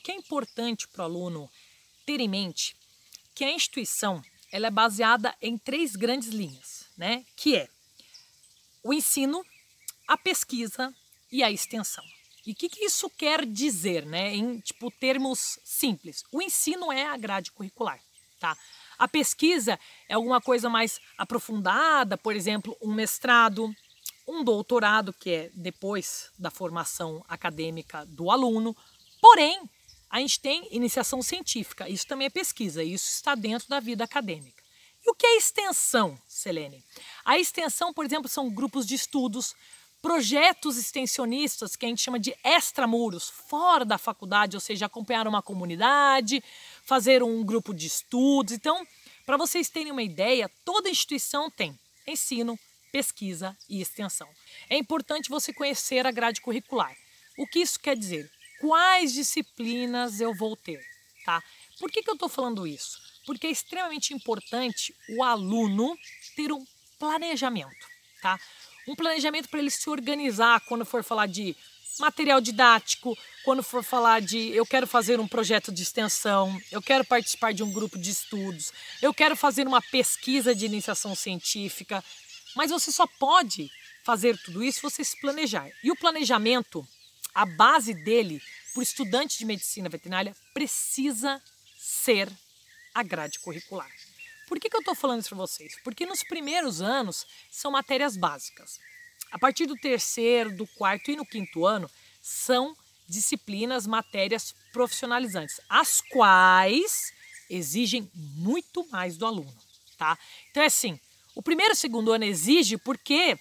O que é importante para o aluno ter em mente que a instituição ela é baseada em três grandes linhas, né? Que é o ensino, a pesquisa e a extensão. E o que, que, isso quer dizer, né? Em tipo termos simples. O ensino é a grade curricular, tá? A pesquisa é alguma coisa mais aprofundada, por exemplo, um mestrado, um doutorado, que é depois da formação acadêmica do aluno. Porém, a gente tem iniciação científica, isso também é pesquisa, isso está dentro da vida acadêmica. E o que é extensão, Selene? A extensão, por exemplo, são grupos de estudos, projetos extensionistas que a gente chama de extramuros, fora da faculdade, ou seja, acompanhar uma comunidade, fazer um grupo de estudos. Então, para vocês terem uma ideia, toda instituição tem ensino, pesquisa e extensão. É importante você conhecer a grade curricular. O que isso quer dizer? Quais disciplinas eu vou ter, tá? Por que, que eu estou falando isso? Porque é extremamente importante o aluno ter um planejamento, tá? Um planejamento para ele se organizar quando for falar de material didático, quando for falar de eu quero fazer um projeto de extensão, eu quero participar de um grupo de estudos, eu quero fazer uma pesquisa de iniciação científica, mas você só pode fazer tudo isso se você se planejar. E o planejamento a base dele, para o estudante de medicina veterinária, precisa ser a grade curricular. Por que, que eu estou falando isso para vocês? Porque nos primeiros anos são matérias básicas. A partir do terceiro, do quarto e no quinto ano são disciplinas, matérias profissionalizantes, as quais exigem muito mais do aluno, tá? Então é assim, o primeiro e segundo ano exige porque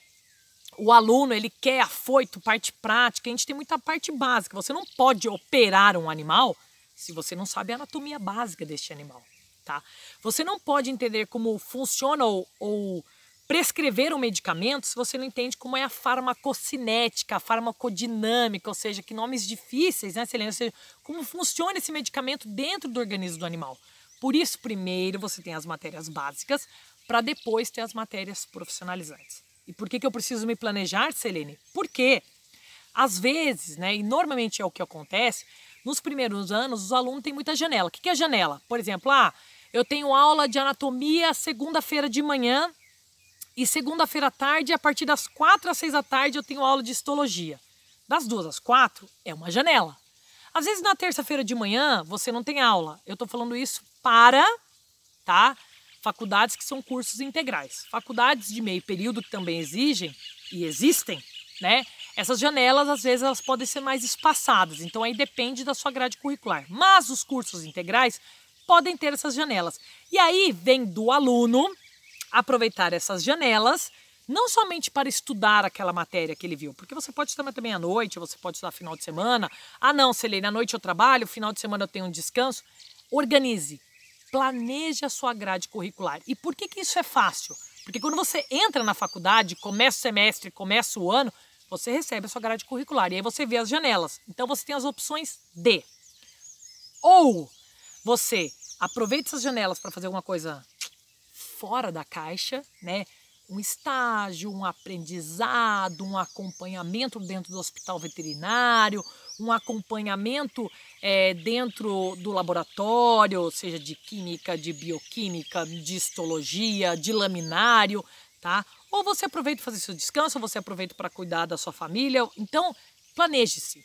o aluno ele quer afoito, parte prática, a gente tem muita parte básica. Você não pode operar um animal se você não sabe a anatomia básica deste animal, tá? Você não pode entender como funciona ou, ou prescrever um medicamento se você não entende como é a farmacocinética, a farmacodinâmica, ou seja, que nomes difíceis, né, Selena? Ou seja, como funciona esse medicamento dentro do organismo do animal. Por isso, primeiro você tem as matérias básicas, para depois ter as matérias profissionalizantes. E por que, que eu preciso me planejar, Selene? Porque, às vezes, né, e normalmente é o que acontece, nos primeiros anos os alunos têm muita janela. O que, que é janela? Por exemplo, ah, eu tenho aula de anatomia segunda-feira de manhã e segunda-feira à tarde, a partir das quatro às seis da tarde, eu tenho aula de histologia. Das duas às quatro é uma janela. Às vezes na terça-feira de manhã você não tem aula. Eu estou falando isso para, tá? Faculdades que são cursos integrais. Faculdades de meio período que também exigem e existem, né? Essas janelas, às vezes, elas podem ser mais espaçadas, então aí depende da sua grade curricular. Mas os cursos integrais podem ter essas janelas. E aí vem do aluno aproveitar essas janelas, não somente para estudar aquela matéria que ele viu, porque você pode estudar também à noite, você pode estudar final de semana. Ah, não, Celene, à noite eu trabalho, final de semana eu tenho um descanso. Organize, planeje a sua grade curricular. E por que, que isso é fácil? Porque quando você entra na faculdade, começa o semestre, começa o ano, você recebe a sua grade curricular. E aí você vê as janelas. Então você tem as opções de. Ou você aproveita essas janelas para fazer alguma coisa fora da caixa, né? Um estágio, um aprendizado, um acompanhamento dentro do hospital veterinário, um acompanhamento é, dentro do laboratório, seja de química, de bioquímica, de histologia, de laminário, tá? Ou você aproveita para fazer seu descanso, ou você aproveita para cuidar da sua família. Então, planeje-se.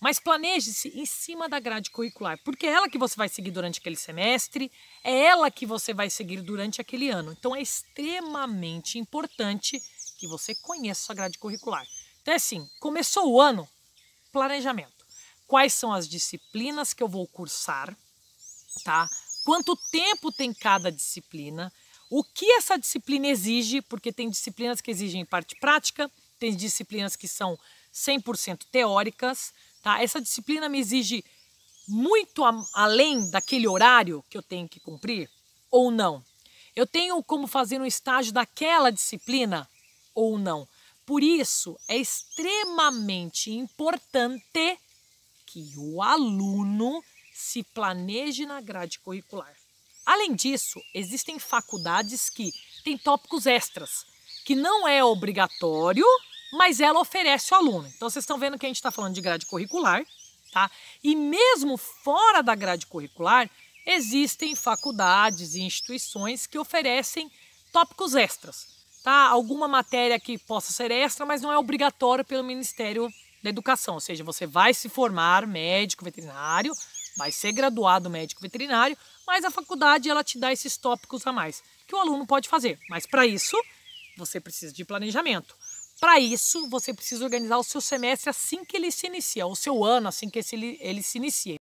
Mas planeje-se em cima da grade curricular, porque é ela que você vai seguir durante aquele semestre, é ela que você vai seguir durante aquele ano. Então é extremamente importante que você conheça a sua grade curricular. Então é assim, começou o ano, planejamento. Quais são as disciplinas que eu vou cursar, tá? Quanto tempo tem cada disciplina? O que essa disciplina exige? Porque tem disciplinas que exigem parte prática, tem disciplinas que são 100% teóricas, tá? Essa disciplina me exige muito além daquele horário que eu tenho que cumprir ou não? Eu tenho como fazer um estágio daquela disciplina ou não? Por isso, é extremamente importante que o aluno se planeje na grade curricular. Além disso, existem faculdades que têm tópicos extras, que não é obrigatório, mas ela oferece ao aluno. Então, vocês estão vendo que a gente está falando de grade curricular, tá? E mesmo fora da grade curricular, existem faculdades e instituições que oferecem tópicos extras, tá? Alguma matéria que possa ser extra, mas não é obrigatória pelo Ministério da Educação, ou seja, você vai se formar médico veterinário, vai ser graduado médico veterinário, mas a faculdade ela te dá esses tópicos a mais que o aluno pode fazer. Mas para isso, você precisa de planejamento. Para isso, você precisa organizar o seu semestre assim que ele se inicia, o seu ano assim que ele se inicia.